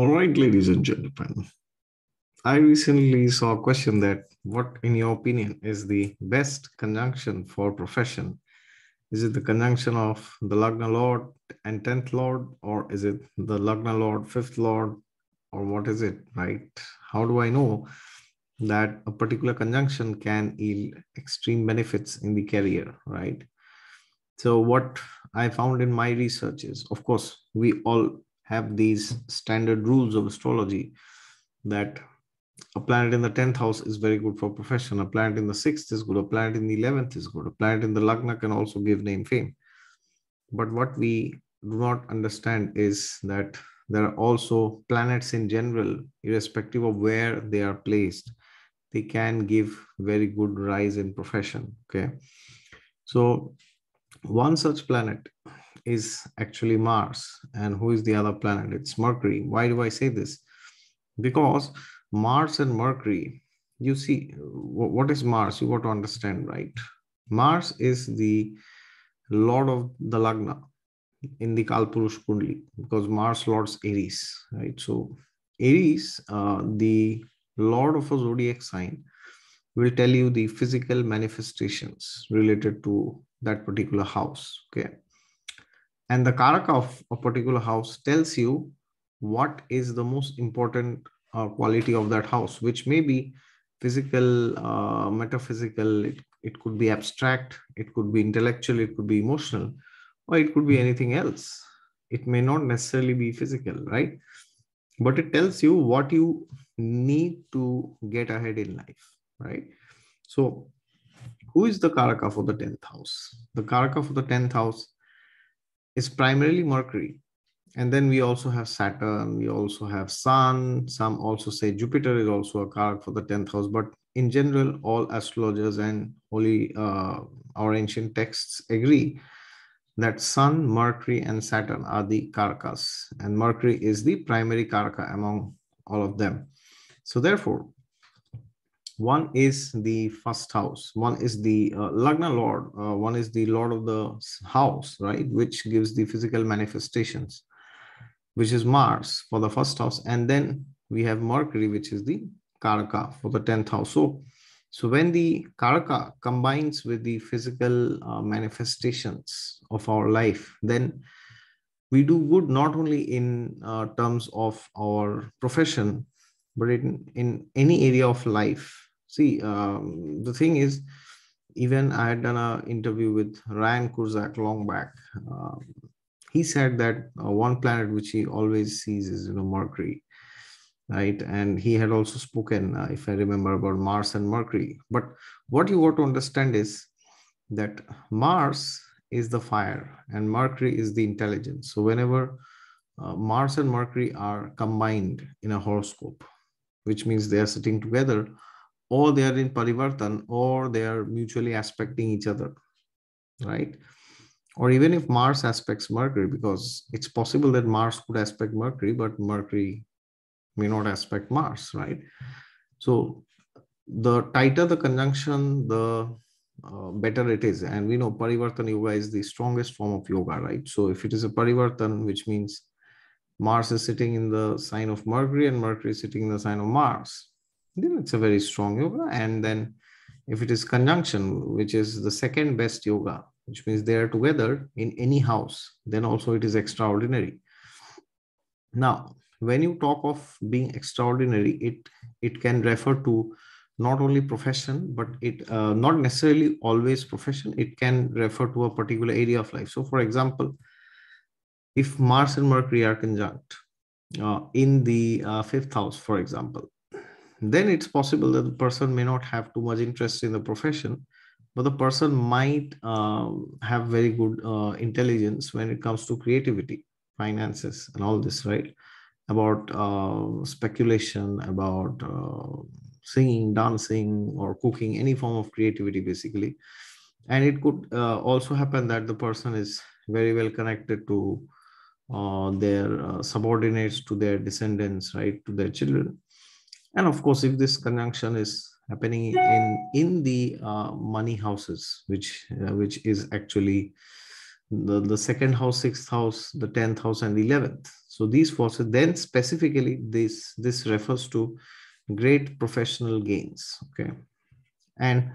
All right, ladies and gentlemen. I recently saw a question that what, in your opinion, is the best conjunction for profession? Is it the conjunction of the Lagna Lord and 10th Lord, or is it the Lagna Lord, 5th Lord, or what is it, right? How do I know that a particular conjunction can yield extreme benefits in the career, right? So, what I found in my research is, of course, we all have these standard rules of astrology that a planet in the 10th house is very good for profession. A planet in the 6th is good. A planet in the 11th is good. A planet in the Lagna can also give name fame. But what we do not understand is that there are also planets in general, irrespective of where they are placed, they can give very good rise in profession. Okay. So, one such planet is actually Mars. And who is the other planet? It's Mercury. Why do I say this? Because Mars and Mercury, you see, what is Mars? You got to understand, right? Mars is the lord of the Lagna in the Kalpurush Kundli because Mars lords Aries, right? So, Aries, uh, the lord of a zodiac sign, will tell you the physical manifestations related to that particular house. Okay. And the Karaka of a particular house tells you what is the most important uh, quality of that house, which may be physical, uh, metaphysical, it, it could be abstract, it could be intellectual, it could be emotional, or it could be anything else. It may not necessarily be physical, right? But it tells you what you need to get ahead in life, right? So, who is the Karaka for the 10th house? The Karaka for the 10th house is primarily Mercury, and then we also have Saturn, we also have Sun. Some also say Jupiter is also a Karaka for the 10th house. But in general, all astrologers and holy uh, our ancient texts agree that Sun, Mercury, and Saturn are the Karakas. And Mercury is the primary Karaka among all of them. So therefore, one is the first house, one is the uh, Lagna Lord, uh, one is the Lord of the house, right? Which gives the physical manifestations which is Mars for the first house. And then we have Mercury, which is the Karaka for the 10th house. So, so when the Karaka combines with the physical uh, manifestations of our life, then we do good not only in uh, terms of our profession, but in, in any area of life. See, um, the thing is, even I had done an interview with Ryan Kurczak long back. Um, he said that uh, one planet which he always sees is you know mercury right? And he had also spoken uh, if i remember about mars and mercury. But what you got to understand is that mars is the fire and mercury is the intelligence. So whenever uh, mars and mercury are combined in a horoscope which means they are sitting together or they are in parivartan or they are mutually aspecting each other right or even if Mars aspects Mercury, because it's possible that Mars could aspect Mercury, but Mercury may not aspect Mars, right? So the tighter the conjunction, the uh, better it is. And we know Parivartan Yoga is the strongest form of yoga, right? So if it is a Parivartan, which means Mars is sitting in the sign of Mercury and Mercury is sitting in the sign of Mars, then it's a very strong yoga. And then if it is conjunction, which is the second best yoga, which means they are together in any house, then also it is extraordinary. Now, when you talk of being extraordinary, it, it can refer to not only profession, but it uh, not necessarily always profession. It can refer to a particular area of life. So, for example, if Mars and Mercury are conjunct uh, in the uh, fifth house, for example, then it's possible that the person may not have too much interest in the profession, but the person might um, have very good uh, intelligence when it comes to creativity finances and all this right? About uh, speculation about uh, singing dancing or cooking any form of creativity basically. And it could uh, also happen that the person is very well connected to uh, their uh, subordinates to their descendants right to their children and of course if this conjunction is happening in in the uh, money houses which uh, which is actually the, the second house sixth house the 10th house and 11th So these forces, then specifically this, this refers to great professional gains, okay? And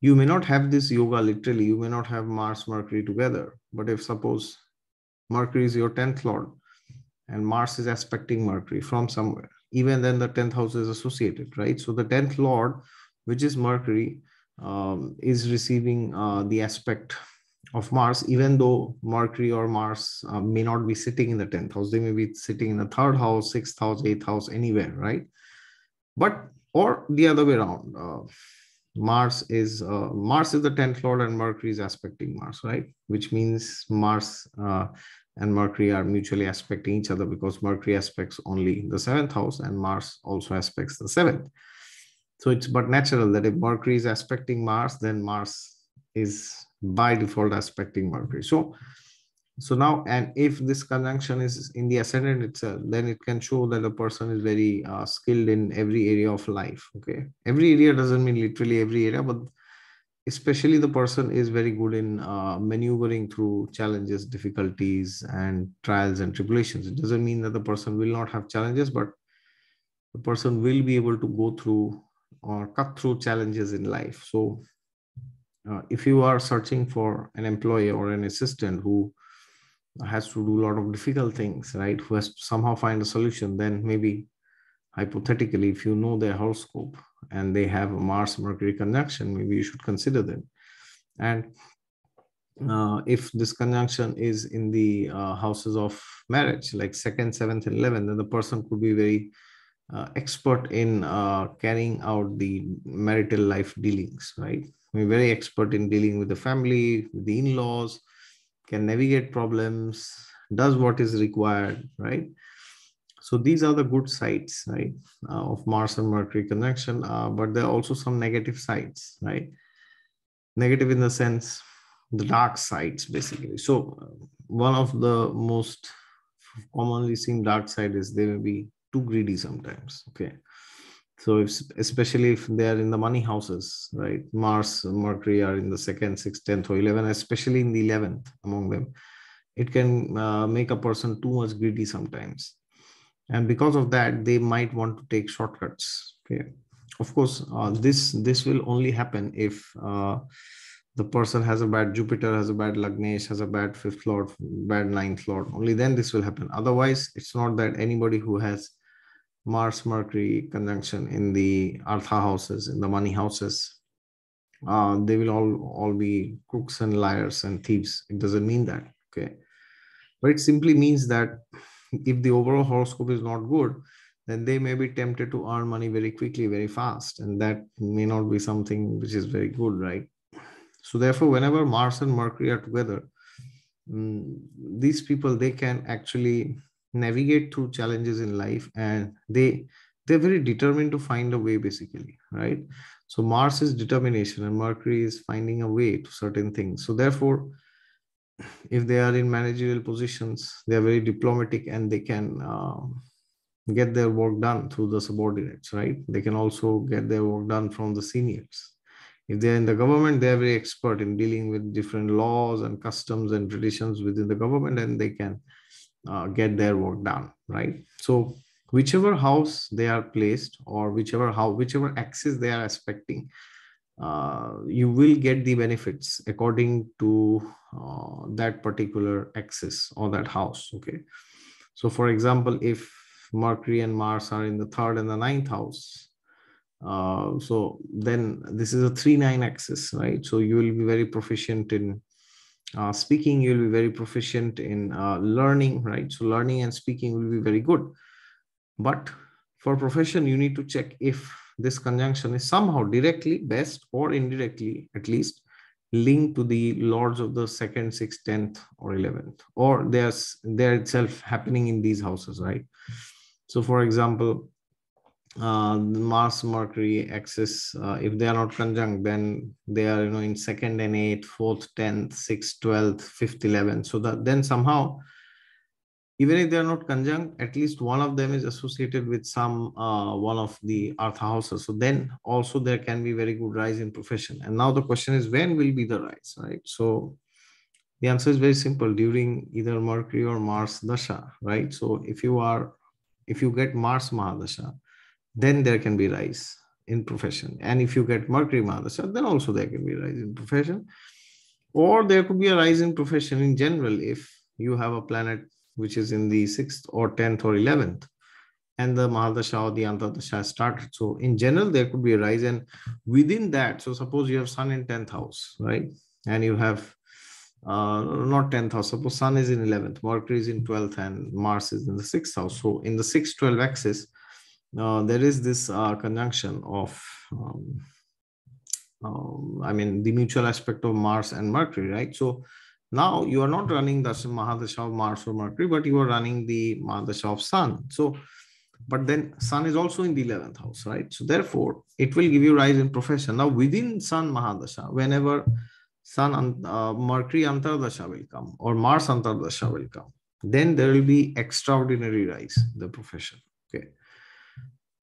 you may not have this yoga literally, you may not have Mars, Mercury together, but if suppose Mercury is your 10th lord and Mars is aspecting Mercury from somewhere, even then the 10th house is associated, right? So the 10th lord, which is Mercury, um, is receiving uh, the aspect of Mars, even though Mercury or Mars uh, may not be sitting in the 10th house, they may be sitting in the third house, sixth house, eighth house, anywhere, right? But, or the other way around. Uh, Mars is uh, Mars is the 10th lord and Mercury is aspecting Mars, right? Which means Mars uh, and Mercury are mutually aspecting each other because Mercury aspects only the seventh house and Mars also aspects the seventh. So it's but natural that if Mercury is aspecting Mars, then Mars is by default aspecting Mercury. So, so now, and if this conjunction is in the ascendant itself, then it can show that the person is very uh, skilled in every area of life. Okay, every area doesn't mean literally every area, but especially the person is very good in uh, maneuvering through challenges, difficulties, and trials and tribulations. It doesn't mean that the person will not have challenges, but the person will be able to go through or cut through challenges in life. So uh, if you are searching for an employee or an assistant who has to do a lot of difficult things, right, who has to somehow find a solution, then maybe hypothetically, if you know their horoscope and they have a Mars Mercury conjunction, maybe you should consider them. And uh, if this conjunction is in the uh, houses of marriage, like second, seventh, and 11, then the person could be very uh, expert in uh, carrying out the marital life dealings, right? We're very expert in dealing with the family, with the in-laws, can navigate problems, does what is required, right? So these are the good sides, right, uh, of Mars and Mercury connection, uh, but there are also some negative sides, right? Negative in the sense, the dark sides, basically. So uh, one of the most commonly seen dark side is they may be too greedy sometimes, okay? So if, especially if they are in the money houses, right? Mars, Mercury are in the second, sixth, tenth, or eleven, especially in the eleventh among them. It can uh, make a person too much greedy sometimes, and because of that, they might want to take shortcuts. Okay, of course, uh, this this will only happen if uh, the person has a bad Jupiter, has a bad Lagnesh, has a bad fifth lord, bad ninth lord. Only then this will happen. Otherwise, it's not that anybody who has Mars Mercury conjunction in the Artha houses, in the money houses, uh, they will all, all be crooks and liars and thieves. It doesn't mean that. Okay. But it simply means that if the overall horoscope is not good, then they may be tempted to earn money very quickly, very fast. And that may not be something which is very good, right? So therefore, whenever Mars and Mercury are together, um, these people, they can actually navigate through challenges in life and they they're very determined to find a way basically right so mars is determination and mercury is finding a way to certain things so therefore if they are in managerial positions they are very diplomatic and they can uh, get their work done through the subordinates right they can also get their work done from the seniors if they're in the government they're very expert in dealing with different laws and customs and traditions within the government and they can uh, get their work done, right? So whichever house they are placed or whichever how whichever axis they are aspecting, uh, you will get the benefits according to uh, that particular axis or that house. Okay. So for example, if Mercury and Mars are in the third and the ninth house, uh, so then this is a 3-9 axis, right? So you will be very proficient in uh, speaking you'll be very proficient in uh, learning right so learning and speaking will be very good but for profession you need to check if this conjunction is somehow directly best or indirectly at least linked to the lords of the second sixth tenth or 11th or there's there itself happening in these houses right so for example uh, Mars Mercury axis, uh, if they are not conjunct, then they are you know in second and eighth, fourth, tenth, sixth, twelfth, fifth, eleventh. So that then somehow, even if they are not conjunct, at least one of them is associated with some uh, one of the Artha houses. So then also there can be very good rise in profession. And now the question is when will be the rise, right? So The answer is very simple during either Mercury or Mars Dasha, right? So if you are, if you get Mars Mahadasha, then there can be rise in profession. And if you get Mercury Mahadasha, then also there can be rise in profession. Or there could be a rise in profession in general if you have a planet which is in the sixth or 10th or 11th and the Mahadasha or the Antardasha started. So in general, there could be a rise. And within that, so suppose you have Sun in 10th house, right? And you have uh, not 10th house, suppose Sun is in 11th, Mercury is in 12th, and Mars is in the 6th house. So in the 6 12 axis, uh, there is this uh, conjunction of, um, um, I mean, the mutual aspect of Mars and Mercury, right? So now you are not running the Mahadasha of Mars or Mercury, but you are running the Mahadasha of Sun. So, but then Sun is also in the 11th house, right? So therefore, it will give you rise in profession. Now within Sun Mahadasha, whenever Sun, uh, Mercury Antardasha will come or Mars Antardasha will come, then there will be extraordinary rise the profession. Okay.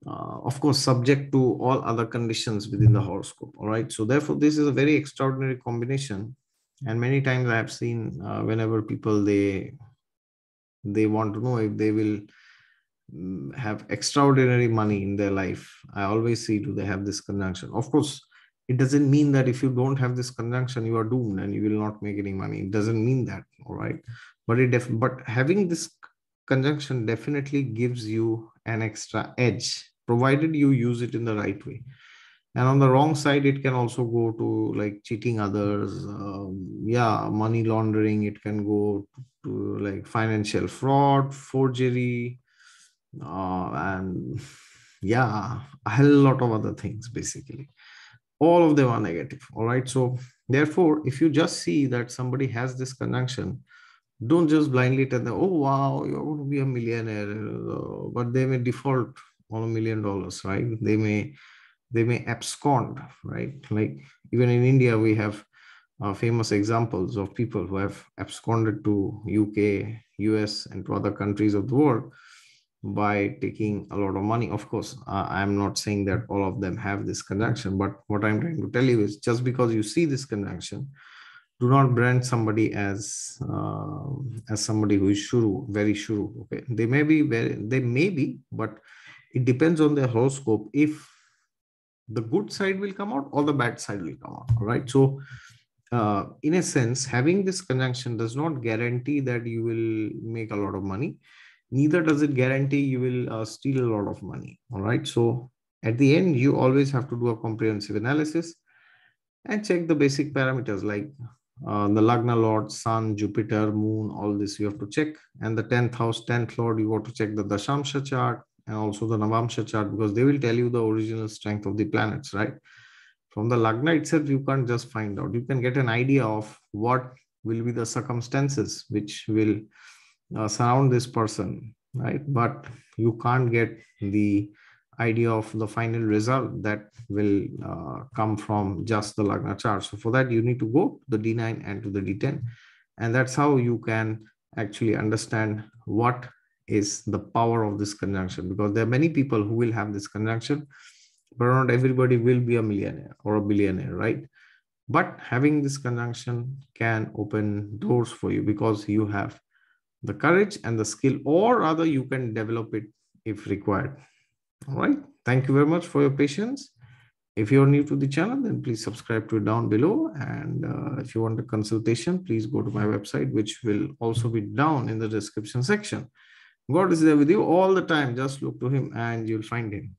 Uh, of course, subject to all other conditions within the horoscope. All right. So therefore, this is a very extraordinary combination. And many times I have seen uh, whenever people they they want to know if they will mm, have extraordinary money in their life. I always see do they have this conjunction. Of course, it doesn't mean that if you don't have this conjunction, you are doomed and you will not make any money. It doesn't mean that. All right. But it def- but having this conjunction definitely gives you an extra edge provided you use it in the right way and on the wrong side it can also go to like cheating others um, yeah money laundering it can go to like financial fraud forgery uh, and yeah a hell lot of other things basically all of them are negative all right so therefore if you just see that somebody has this conjunction don't just blindly tell them oh wow you're going to be a millionaire uh, but they may default on a million dollars, right? They may they may abscond, right? Like even in India, we have uh, famous examples of people who have absconded to UK, US, and to other countries of the world by taking a lot of money. Of course, uh, I'm not saying that all of them have this conjunction, but what I'm trying to tell you is just because you see this conjunction, do not brand somebody as uh, as somebody who is shuru, very shuru. Okay, they may be very, they may be, but it depends on the horoscope if the good side will come out or the bad side will come out all right? So uh, in a sense having this conjunction does not guarantee that you will make a lot of money. Neither does it guarantee you will uh, steal a lot of money all right? So at the end you always have to do a comprehensive analysis and check the basic parameters like uh, the lagna lord sun jupiter moon all this you have to check. And the 10th house 10th lord you want to check the dashamsha chart and also the Navamsha chart because they will tell you the original strength of the planets, right? From the Lagna itself, you can't just find out. You can get an idea of what will be the circumstances which will uh, surround this person, right? But you can't get the idea of the final result that will uh, come from just the Lagna chart. So for that, you need to go to the D9 and to the D10. And that's how you can actually understand what is the power of this conjunction because there are many people who will have this conjunction but not everybody will be a millionaire or a billionaire right? But having this conjunction can open doors for you because you have the courage and the skill or rather you can develop it if required. All right. Thank you very much for your patience. If you're new to the channel then please subscribe to it down below. And uh, if you want a consultation please go to my website which will also be down in the description section God is there with you all the time. Just look to Him and you'll find Him.